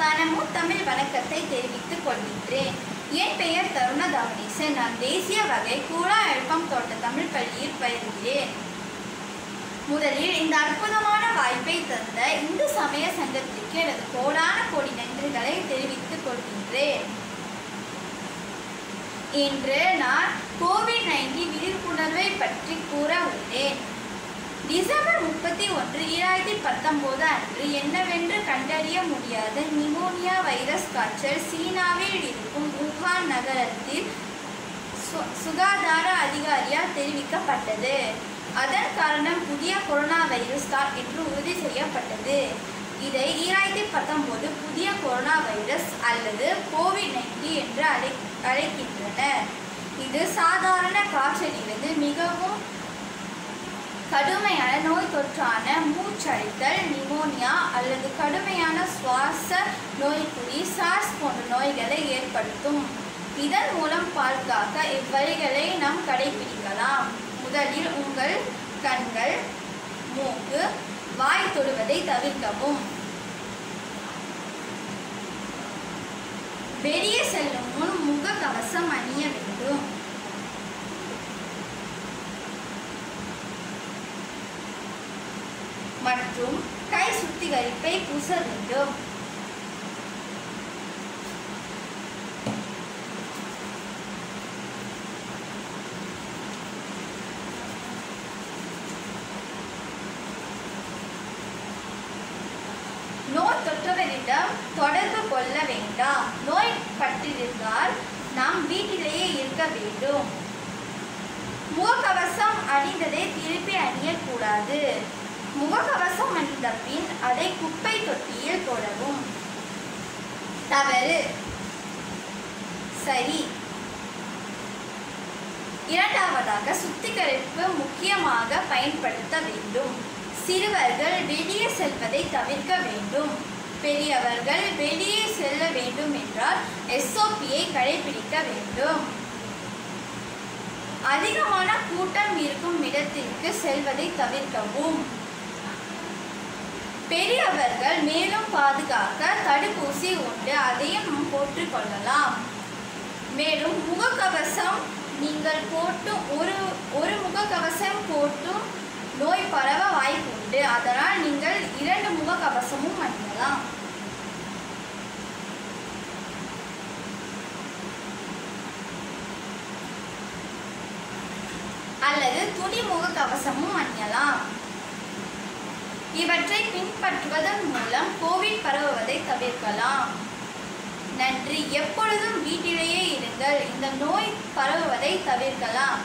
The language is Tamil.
முத்தான முத்தமிழ் வணக்கத்தை தெரிவித்துக் கொள்கின்றேன். என் பெயர் தருண தவனீசன் நான் தேசிய வகை கூழா எழுப்பம் தோட்ட தமிழ் பள்ளியில் பயில்கிறேன். முதலில் இந்த அற்புதமான வாய்ப்பை தந்த இந்து சமய சங்கத்திற்கு எனது கோடான கோடி நன்றிகளை தெரிவித்துக் கொள்கின்றேன். இன்று நான் கோவிட் நைன்டீன் விழிப்புணர்வை பற்றி கூற உள்ளேன். டிசம்பர் முப்பத்தி ஒன்று ஈராயிரத்தி பத்தொன்பது அன்று என்னவென்று கண்டறிய முடியாத. நிமோனியா வைரஸ் காய்ச்சல் சீனாவில் இருக்கும் உஹான் நகரத்தில் சு- சுகாதார அதிகாரியால் தெரிவிக்கப்பட்டது. அதன் காரணம் புதிய கொரோனா வைரஸ் தான் என்று உறுதி செய்யப்பட்டது. இதை ஈராயிரத்தி பத்தொன்பது புதிய கொரோனா வைரஸ் அல்லது கோவிட் நைன்டீன் என்று அழை அழைக்கின்றனர். இது சாதாரண காய்ச்சலிலிருந்து மிகவும் கடுமையான நோய் தொற்றான மூச்சடைத்தல் நிமோனியா அல்லது கடுமையான சுவாச நோய்க்குறி சார்ஸ் போன்ற நோய்களை ஏற்படுத்தும். இதன் மூலம் பாதுகாக்க இவ்வழிகளை நாம் கடைபிடிக்கலாம் முதலில் உங்கள் கண்கள் மூக்கு வாய் தொடுவதை தவிர்க்கவும். வெளியே செல்லும் முன் முகக்கவசம் அணிய வேண்டும். மற்றும் கை சுத்திகரிப்பை பூச வேண்டும். நோய் தொற்றவரிடம் தொடர்பு கொள்ள வேண்டாம். நோய் பட்டிருந்தால் நாம் வீட்டிலேயே இருக்க வேண்டும். முகக்கவசம் அடி முகக்கவசம் அணிந்த பின் அதை குப்பை தொட்டியில் போடவும் தவறு. சரி. இரண்டாவதாக சுத்திகரிப்பு முக்கியமாக பயன்படுத்த வேண்டும். சிறுவர்கள் வெளியே செல்வதை தவிர்க்க வேண்டும். பெரியவர்கள் வெளியே செல்ல வேண்டும் என்றால் எஸ்ஓபியை கடைபிடிக்க வேண்டும். அதிகமான கூட்டம் இருக்கும் இடத்திற்கு செல்வதை தவிர்க்கவும். பெரியவர்கள் மேலும் பாதுகாக்க தடுப்பூசி உண்டு அதையும் நாம் போட்டுக் கொள்ளலாம். மேலும் முகக்கவசம் நீங்கள் போட்டும் ஒரு ஒரு முகக்கவசம் போட்டும் நோய் பரவ வாய்ப்பு உண்டு. அதனால் நீங்கள் இரண்டு முகக்கவசமும் அணியலாம். அல்லது துணி முகக்கவசமும் அணியலாம். இவற்றை பின்பற்றுவதன் மூலம் கோவிட் பரவுவதை தவிர்க்கலாம். நன்றி. எப்பொழுதும் வீட்டிலேயே இருங்கள். இந்த நோய் பரவுவதை தவிர்க்கலாம்.